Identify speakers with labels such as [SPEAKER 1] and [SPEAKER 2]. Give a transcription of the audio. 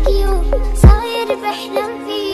[SPEAKER 1] لك يوم صاير بحلم فيه